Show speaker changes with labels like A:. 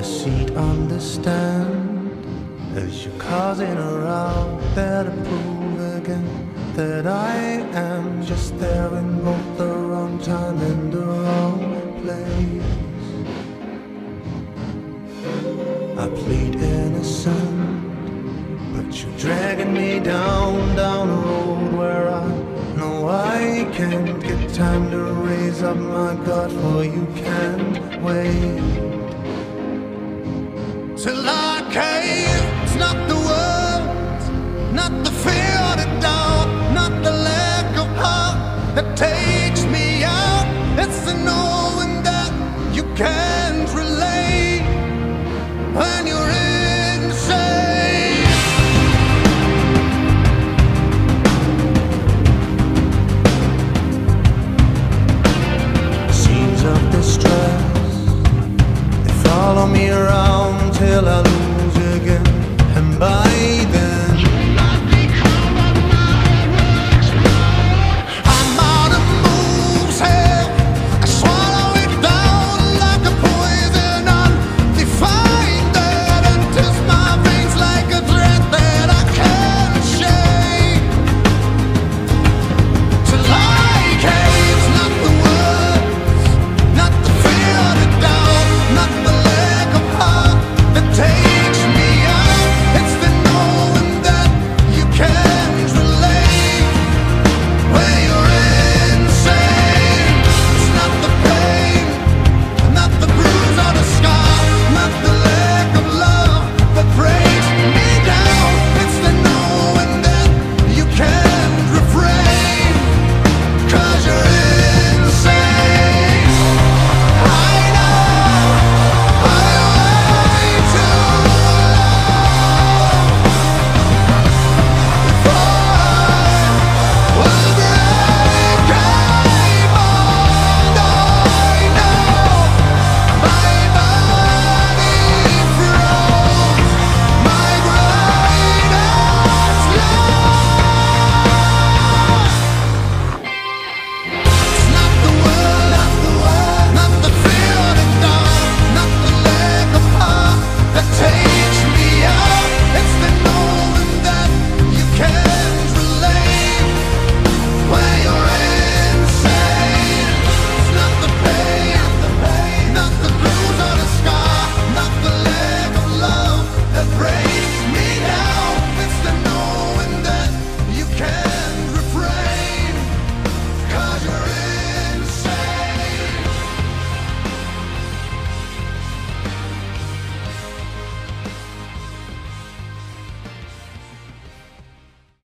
A: the seat on the stand as you're causing a row to prove again that I am just there in both the wrong time and the wrong place. I plead innocent, but you're dragging me down, down a road where I know I can't get time to raise up my God, for you can't wait till I cave. It's not the words, not the fear the doubt, not the lack of heart that takes me out. It's the knowing that you can't. till I